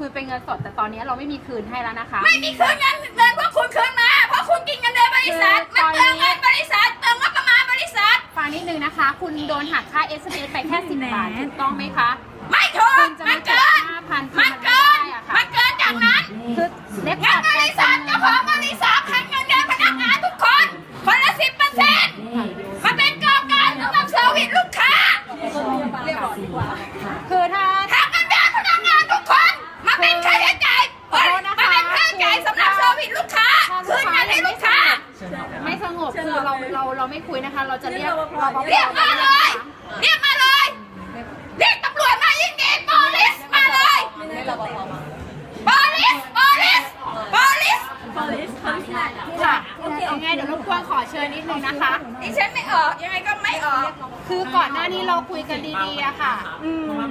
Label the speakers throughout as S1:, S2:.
S1: คืนเป็นเงินสดแต่ตอนนี้เราไม่มีคืนให้แล้วนะคะ ไม่
S2: มีคืนเงินเงินพวกคุณคืนมา เพราะคุณกินเงินเดือนบริษัทคือมันตอนนี้เติมเงินบริษัทเติมงบประมาณบริษัท
S1: ฟังนิดนึงนะคะ คุณโดนหักค่า SMS ไปแค่10บาทถูกต้องไหมคะ
S2: ไม่ถูคุกณจะมัมานเก็เกิบ
S1: น5,000มันเกินไม่ได้อะค่ะมัน
S2: เกินจากนั้น
S1: คือเล็กเงินตัดบริ คือเราเราเราไม่คุยนะคะ เราจะเรียกรปภเรียกมาเลย
S2: เรียกมาเลยเรียกตำรวจมายิ่งดี police มาเลย police police
S3: police ค่ะยังไงเดี๋ยวรบก
S1: วนขอเชิญนิดนึงนะคะ
S3: ดิ
S2: ฉันไม่ออกยังไงก็ไม่ออก
S1: คือก่อนหน้านี้เราคุยกันดีๆอะค่ะ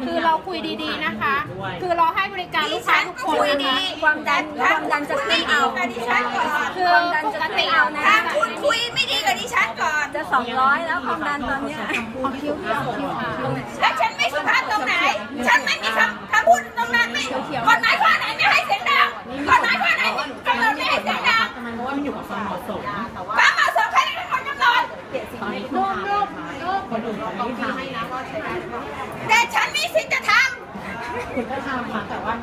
S4: คือเราคุยดีๆนะคะ
S1: คือเราให้บริการดิลูกค้าฉันทุกก็คนคุยนะดีคะ
S2: ความดันความดันจะไม่เอากับดิฉันก่อนคื
S3: อปกติเอานะ
S2: กัดิฉันก่อนจ
S3: ะสองร้อยแล้วความดันตอนเนี้ยคิ้วเคิ้วแล
S2: ้วฉันไม่สุภาพตรงไหน ฉันไม่มีคำคำพูดตรงนั้นไม่ก่อนไหนข้อไหนไม่ให้เสียงดังก่อนไหนข้อไหนกำหนดไม่ให้เสียงดัง
S4: ความเหมาะสม
S2: ความเหมาะสมใครเป็นคนกำหนด
S4: ร่วมร่วมร่วมคนอื่นาให้
S5: นะ
S2: แต่ฉันมีสิทธิ์จะทำ
S4: คุณก็ทำค่ะแต่ว่า